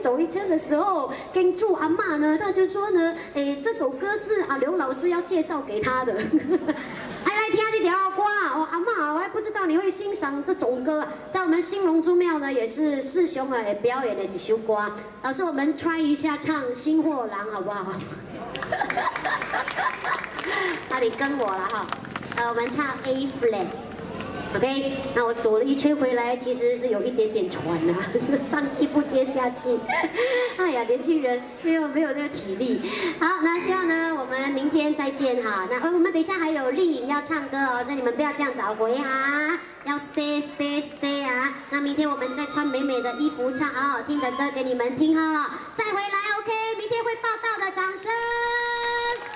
走一圈的时候，跟住阿妈呢，他就说呢，哎，这首歌是阿刘老师要介绍给他的。还 来听这条歌，哦，阿妈，我还不知道你会欣赏这种歌，在我们新龙珠庙呢，也是师兄啊表演的一首歌。老师，我们 try 一下唱《新货郎》，好不好？那你跟我了哈，呃，我们唱 A flat。OK，那我走了一圈回来，其实是有一点点喘啊，上气不接下气。哎呀，年轻人没有没有这个体力。好，那希望呢，我们明天再见哈。那我们等一下还有丽颖要唱歌哦，所以你们不要这样早回哈，要 stay stay stay 啊。那明天我们再穿美美的衣服，唱好好听的歌给你们听哈。再回来 OK，明天会报道的，掌声。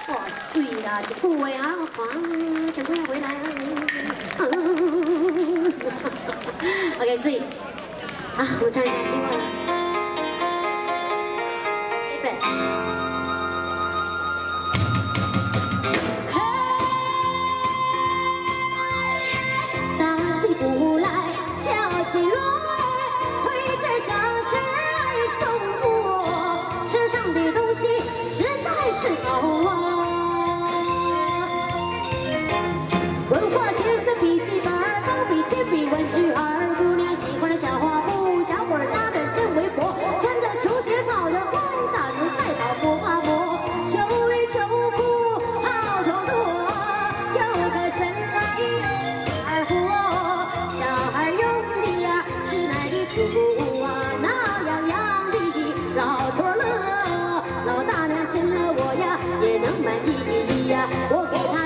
哇，碎啦，一句话啊，我看全部要回来了。OK，所以啊，我唱一下新闻。对。大起不来，小起落，推着小车送货，车上的东西实在是多啊。呀也能满意呀，我给他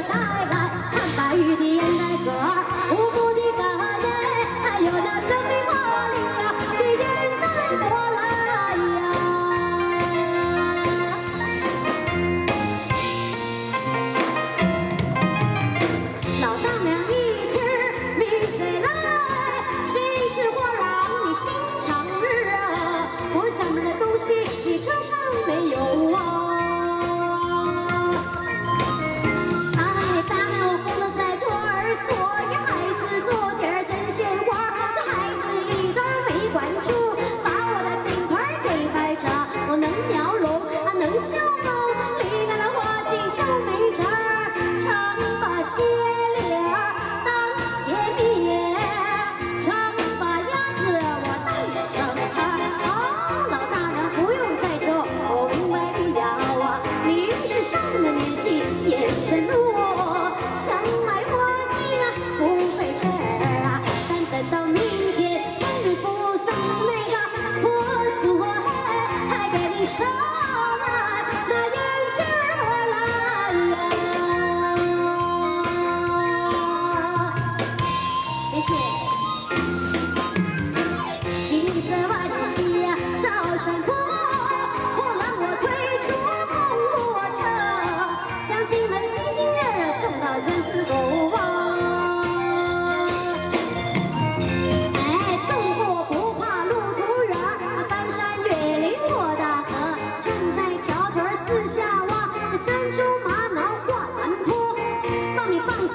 城南的烟尘和蓝谢谢。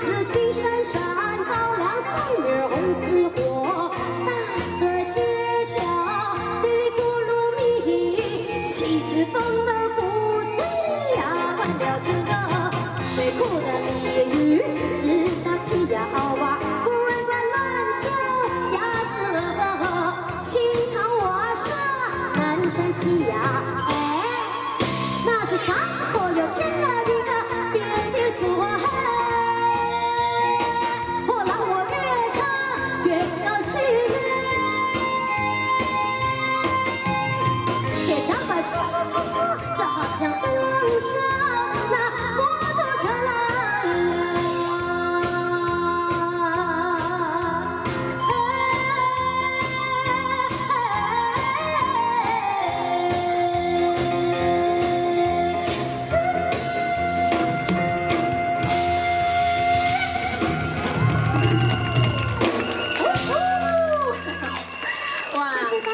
还给你捎来那眼镜来呀。谢谢。青色晚霞呀，照山坡。风的不碎呀，换了这个水库的鲤鱼，知道皮呀哇，不管乱叫鸭子和青塘瓦舍南山西呀，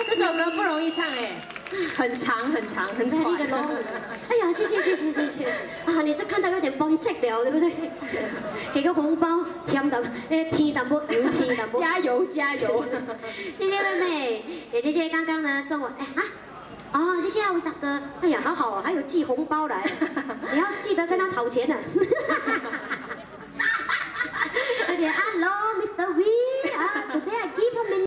这首歌不容易唱哎，很长很长很长。的，哎呀，谢谢谢谢谢谢啊！你是看到有点崩溃了对不对？给个红包，T W，哎，T W，有 T W，加油加油！谢谢妹妹，也谢谢刚刚呢送我哎啊，哦谢谢阿伟大哥，哎呀好好，还有寄红包来，你要记得跟他讨钱呢。而且，Hello。